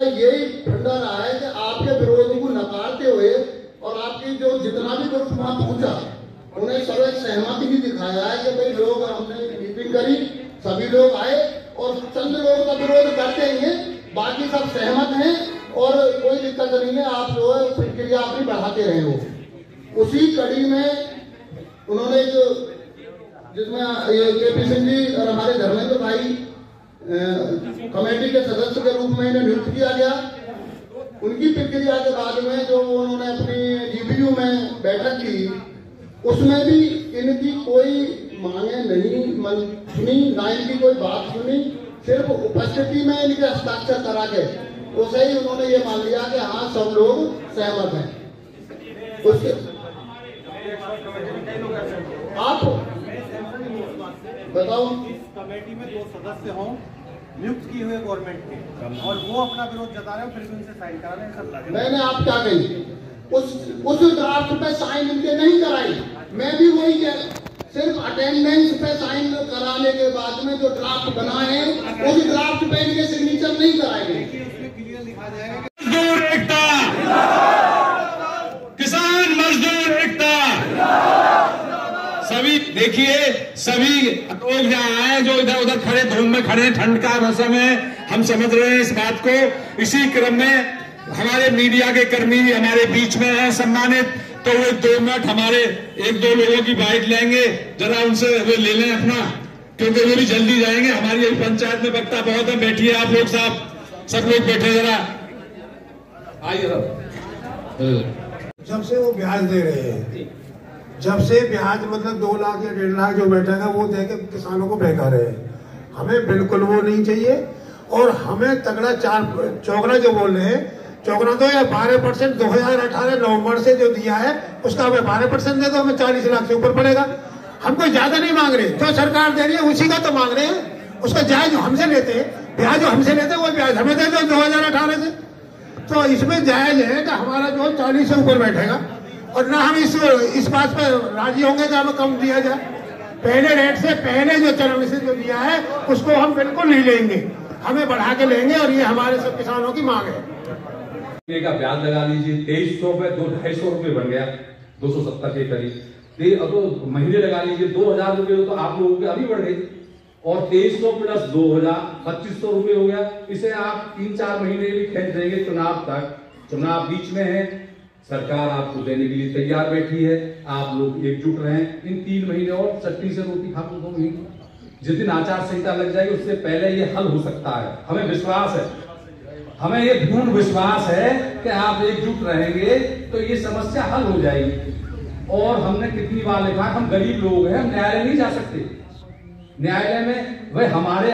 यही फंडा रहा है कि आपके विरोधी को नकारते हुए और आपकी जो जितना भी ग्रुप वहाँ पहुँचा, उन्हें सब सहमति भी दिखाया है कि भाई लोग हमने मीटिंग करी, सभी लोग आए और चंद लोग का विरोध करते हैं। बाकी सब सहमत हैं और कोई दिक्कत नहीं है, आप जो है प्रक्रिया अपनी बढ़ाते रहे। हो उसी कड़ी में उन्होंने जो जिसमें के पी सिंह जी और हमारे धर्मेंद्र भाई कमेटी के सदस्य के रूप में इन्हें नियुक्त किया गया। उनकी प्रक्रिया के बाद में जो उन्होंने अपनी जीबीयू में बैठक की, उसमें भी इनकी कोई मांगे नहीं, मन सुनी, ना इनकी कोई बात सुनी, सिर्फ़ उपस्थिति में इनके हस्ताक्षर करा के, उसे ही उन्होंने ये मान लिया कि हाँ सब लोग सहमत हैं। उसके आप बताओ। कमेटी में दो सदस्य हों। नियुक्त किए हुए गवर्नमेंट के। और वो अपना विरोध जता रहे हैं फिर भी उनसे साइन करा रहे हैं मैंने आप क्या कही उस उस ड्राफ्ट पे साइन इनके नहीं कराई मैं भी वही कह सिर्फ़ अटेंडेंस पे साइन कराने के बाद में जो ड्राफ्ट बना है उस ड्राफ्ट पे इनके सिग्नेचर नहीं कराए गए देखिए उसमें क्लियर लिखा जाएगा कि मजदूर एकता किसान मजदूर एकता सभी देखिए, सभी लोग यहाँ आए जो इधर उधर खड़े, धूम में खड़े, ठंड का मौसम है, हम समझ रहे हैं इस बात को। इसी क्रम में हमारे मीडिया के कर्मी हमारे बीच में हैं सम्मानित। तो वो दो मिनट हमारे, एक दो लोगों की बाइट लेंगे, जरा उनसे वे ले लें अपना, क्योंकि वो भी जल्दी जाएँगे। हमारी पंचायत में वक्ता बहुत है, बैठिए आप लोग साहब। सब लोग बैठे जरा। आइए। साहब जब से वो ब्याज दे रहे हैं जब से ब्याज मतलब दो लाख या डेढ़ लाख जो बैठा है वो दे के किसानों को बहका रहे हैं। हमें बिल्कुल वो नहीं चाहिए। और हमें तगड़ा चार चौकड़ा जो बोल रहे हैं चौकड़ा तो या बारह परसेंट, दो हज़ार अठारह नवंबर से जो दिया है, उसका हमें बारह परसेंट दे दो, हमें चालीस लाख से ऊपर पड़ेगा। हम कोई ज़्यादा नहीं मांग रहे। जो सरकार दे रही है, उसी का तो मांग रहे हैं। उसका जायज़ जो हमसे लेते हैं, ब्याज जो हमसे लेते हैं, वो ब्याज हमें दे दो दो हज़ार अठारह से। तो इसमें जायज़ है कि हमारा जो चालीस से ऊपर बैठेगा और ना हम इस इस बात पर राज़ी होंगे कि हमें कम दिया जाए। पहले रेट से पहले जो चरण से जो दिया है, उसको हम बिल्कुल नहीं लेंगे। हमें बढ़ा के लेंगे और ये हमारे सब किसानों की मांग है। का ब्याज लगा लीजिए, तेईस सौ पे दो ढाई सौ रुपये बन गया, दो सौ सत्तर के करीब। अब तो महीने लगा लीजिए, दो हज़ार रुपये तो आप लोगों के अभी बढ़ गई और तेईस सौ प्लस दो हज़ार, पच्चीस सौ रुपये हो गया। इसे आप तीन चार महीने भी खेच देंगे चुनाव तक। चुनाव बीच में है सरकार आपको देने के लिए तैयार बैठी है। आप लोग एकजुट रहे। इन तीन महीने और चटनी से रोटी खा दो महीने जिस दिन आचार संहिता लग जाएगी, उससे पहले ये हल हो सकता है। हमें विश्वास है। हमें ये पूर्ण विश्वास है कि आप एकजुट रहेंगे तो ये समस्या हल हो जाएगी। और हमने कितनी बार लिखा, हम गरीब लोग हैं, हम न्यायालय नहीं जा सकते। न्यायालय में, वह हमारे